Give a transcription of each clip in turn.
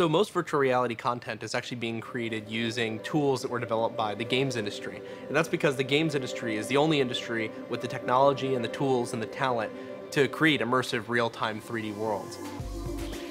So most virtual reality content is actually being created using tools that were developed by the games industry. And that's because the games industry is the only industry with the technology and the tools and the talent to create immersive real-time 3D worlds.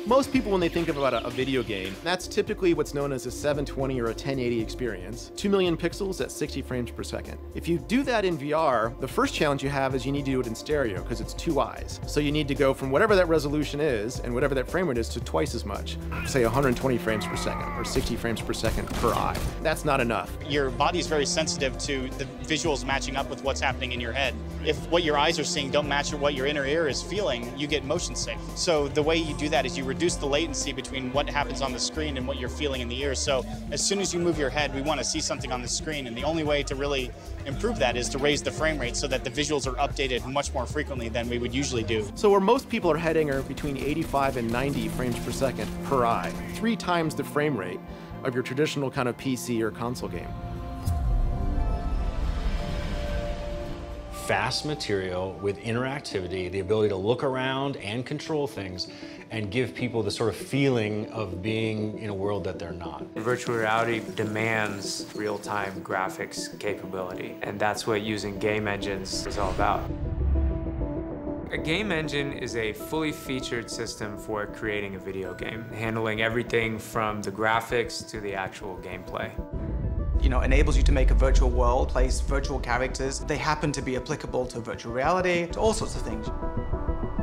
Most people, when they think about a, a, video game, that's typically what's known as a 720 or a 1080 experience. 2 million pixels at 60 frames per second. If you do that in VR, the first challenge you have is you need to do it in stereo, because it's two eyes. So you need to go from whatever that resolution is, and whatever that frame rate is, to twice as much. Say 120 frames per second, or 60 frames per second per eye. That's not enough. Your body is very sensitive to the visuals matching up with what's happening in your head. If what your eyes are seeing don't match what your inner ear is feeling, you get motion sick. So the way you do that is you reduce the latency between what happens on the screen and what you're feeling in the ear. So as soon as you move your head, we want to see something on the screen. And the only way to really improve that is to raise the frame rate so that the visuals are updated much more frequently than we would usually do. So where most people are heading are between 85 and 90 frames per second per eye, three times the frame rate of your traditional kind of PC or console game. Fast material with interactivity, the ability to look around and control things, and give people the sort of feeling of being in a world that they're not. Virtual reality demands real-time graphics capability, and that's what using game engines is all about. A game engine is a fully featured system for creating a video game, handling everything from the graphics to the actual gameplay you know, enables you to make a virtual world, place virtual characters. They happen to be applicable to virtual reality, to all sorts of things.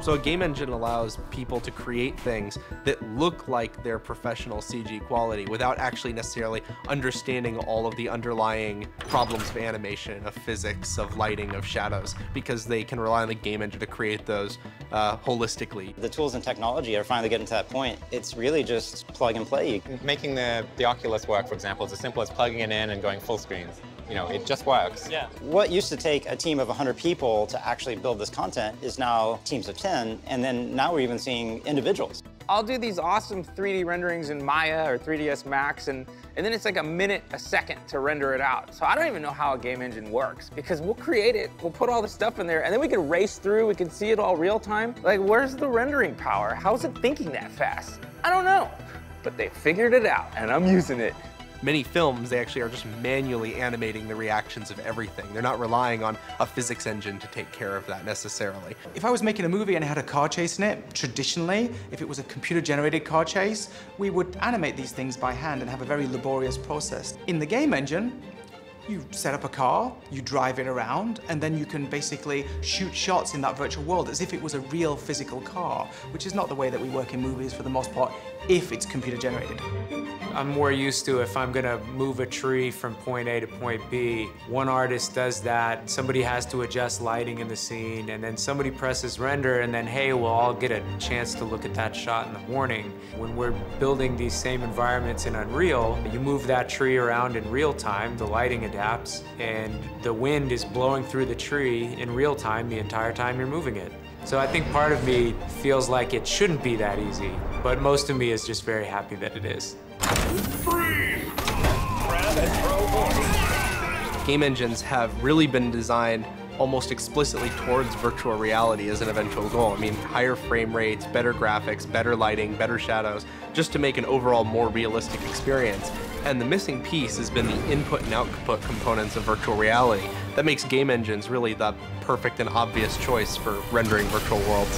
So a game engine allows people to create things that look like they're professional CG quality without actually necessarily understanding all of the underlying problems of animation, of physics, of lighting, of shadows, because they can rely on the game engine to create those uh, holistically. The tools and technology are finally getting to that point. It's really just plug and play. Making the, the Oculus work, for example, is as simple as plugging it in and going full screens you know, it just works. Yeah. What used to take a team of 100 people to actually build this content is now teams of 10, and then now we're even seeing individuals. I'll do these awesome 3D renderings in Maya or 3ds Max, and, and then it's like a minute, a second to render it out. So I don't even know how a game engine works, because we'll create it, we'll put all the stuff in there, and then we can race through, we can see it all real time. Like, where's the rendering power? How is it thinking that fast? I don't know, but they figured it out, and I'm using it many films, they actually are just manually animating the reactions of everything. They're not relying on a physics engine to take care of that necessarily. If I was making a movie and it had a car chase in it, traditionally, if it was a computer-generated car chase, we would animate these things by hand and have a very laborious process. In the game engine, you set up a car, you drive it around, and then you can basically shoot shots in that virtual world as if it was a real physical car, which is not the way that we work in movies for the most part, if it's computer generated. I'm more used to if I'm gonna move a tree from point A to point B, one artist does that, somebody has to adjust lighting in the scene, and then somebody presses render, and then, hey, we'll all get a chance to look at that shot in the morning. When we're building these same environments in Unreal, you move that tree around in real time, the lighting adapts, and the wind is blowing through the tree in real time the entire time you're moving it. So I think part of me feels like it shouldn't be that easy, but most of me is just very happy that it is. Game engines have really been designed almost explicitly towards virtual reality as an eventual goal. I mean, higher frame rates, better graphics, better lighting, better shadows, just to make an overall more realistic experience. And the missing piece has been the input and output components of virtual reality. That makes game engines really the perfect and obvious choice for rendering virtual worlds.